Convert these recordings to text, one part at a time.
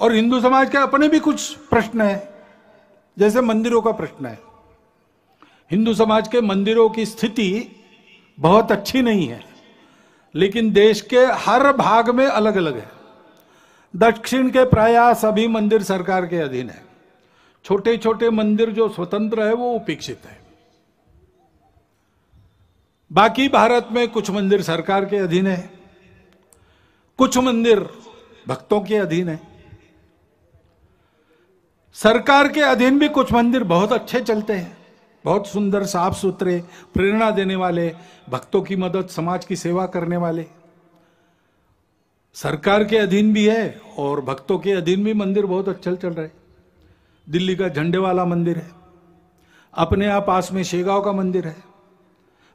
और हिंदू समाज के अपने भी कुछ प्रश्न है, जैसे मंदिरों का प्रश्न है। हिंदू समाज के मंदिरों की स्थिति बहुत अच्छी नहीं है, लेकिन देश के हर भाग में अलग अलग है। दक्षिण के प्राय सभी मंदिर सरकार के अधीन है। छोटे छोटे मंदिर जो स्वतंत्र है, वो उपेक्षित है। बाकी भारत में कुछ मंदिर सरकार के अधीन है, कुछ मंदिर भक्तों के अधीन है। सरकार के अधीन भी कुछ मंदिर बहुत अच्छे चलते हैं। बहुत सुंदर, साफ़ सुथरे, प्रेरणा देने वाले, भक्तों की मदद, समाज की सेवा करने वाले। सरकार के अधीन भी है और भक्तों के अधीन भी मंदिर बहुत अच्छा चल रहे दिल्ली का झंडे वाला मंदिर है। अपने आप पास में शेगांव का मंदिर है।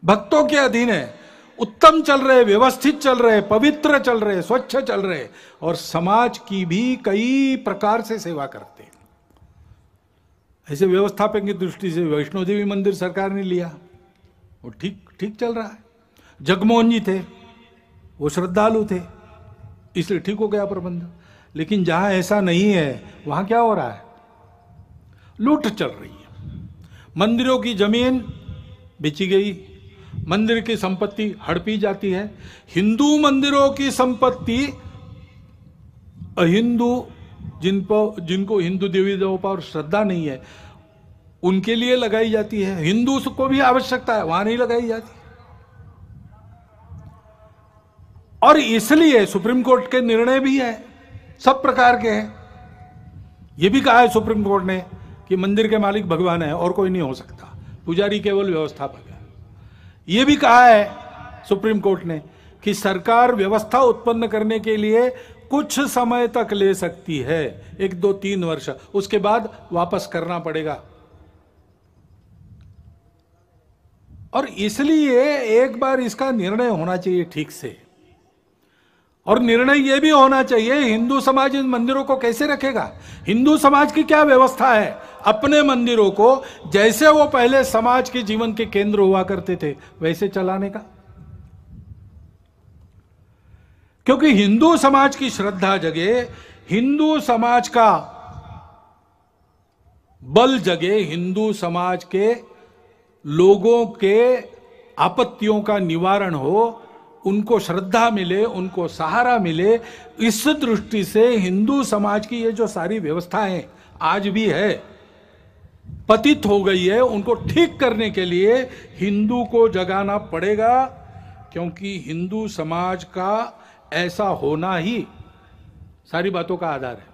भक्तों के अधीन है। उत्तम चल रहे, व्यवस्थित चल रहे, पवित्र चल रहे, स्वच्छ चल रहे और समाज की भी कई प्रकार से सेवा करते ऐसे व्यवस्थापन की दृष्टि से। वैष्णो देवी मंदिर सरकार ने लिया। वो ठीक ठीक चल रहा है। जगमोहन जी थे, वो श्रद्धालु थे, इसलिए ठीक हो गया प्रबंध। लेकिन जहाँ ऐसा नहीं है, वहाँ क्या हो रहा है? लूट चल रही है। मंदिरों की ज़मीन बेची गई, मंदिर की संपत्ति हड़पी जाती है। हिंदू मंदिरों की संपत्ति अहिंदू जिन पर जिनको हिंदू देवी देवों पर श्रद्धा नहीं है, उनके लिए लगाई जाती है। हिंदू को भी आवश्यकता है, वहाँ नहीं लगाई जाती। और इसलिए सुप्रीम कोर्ट के निर्णय भी है, सब प्रकार के हैं। यह भी कहा है सुप्रीम कोर्ट ने कि मंदिर के मालिक भगवान है, और कोई नहीं हो सकता। पुजारी केवल व्यवस्थापक है। यह भी कहा है सुप्रीम कोर्ट ने कि सरकार व्यवस्था उत्पन्न करने के लिए कुछ समय तक ले सकती है। एक, दो, तीन वर्ष। उसके बाद वापस करना पड़ेगा। और इसलिए एक बार इसका निर्णय होना चाहिए ठीक से। और निर्णय यह भी होना चाहिए, हिंदू समाज इन मंदिरों को कैसे रखेगा? हिंदू समाज की क्या व्यवस्था है? अपने मंदिरों को जैसे वो पहले समाज के जीवन के केंद्र हुआ करते थे, वैसे चलाने का। क्योंकि हिंदू समाज की श्रद्धा जगे, हिंदू समाज का बल जगे, हिंदू समाज के लोगों के आपत्तियों का निवारण हो, उनको श्रद्धा मिले, उनको सहारा मिले, इस दृष्टि से हिंदू समाज की ये जो सारी व्यवस्थाएँ आज भी है, पतित हो गई है, उनको ठीक करने के लिए हिंदू को जगाना पड़ेगा, क्योंकि हिंदू समाज का ऐसा होना ही सारी बातों का आधार है।